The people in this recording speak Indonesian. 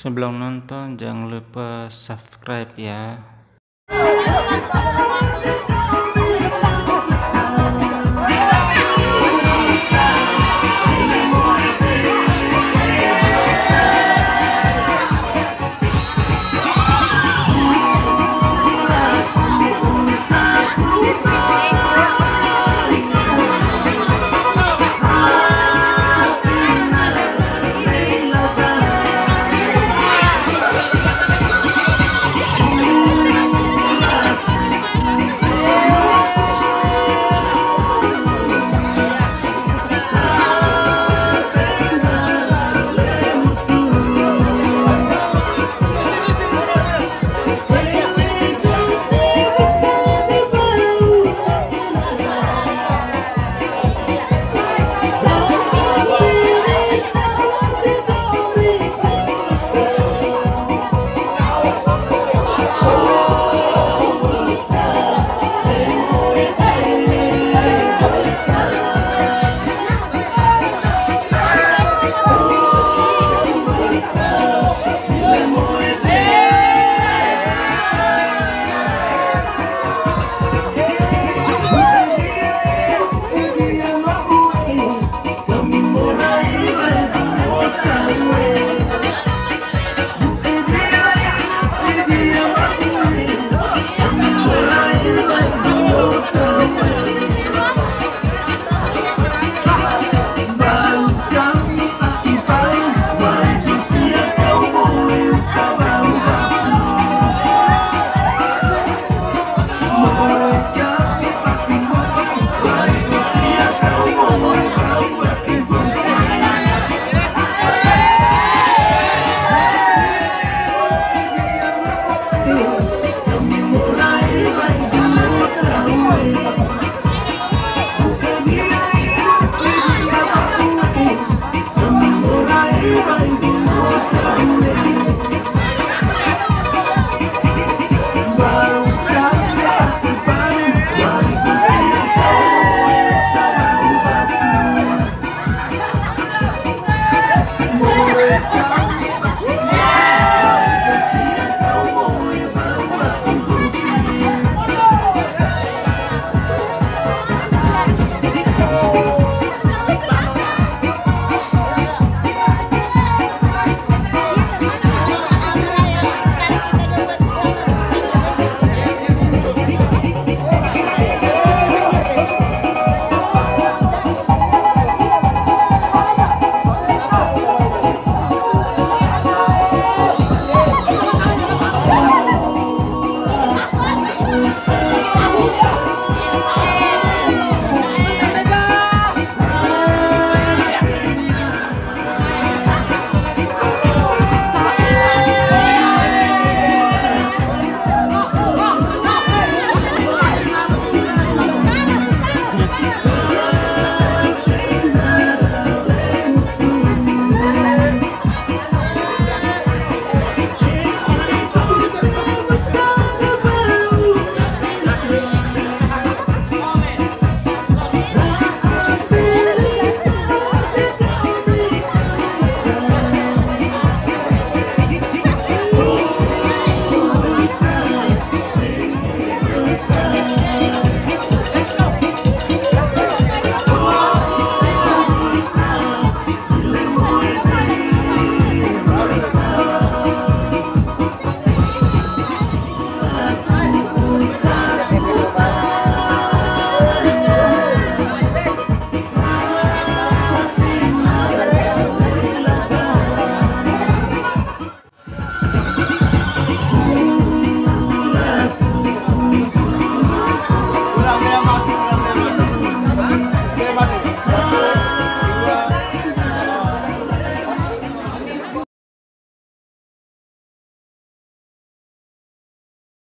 Sebelum nonton jangan lupa subscribe ya.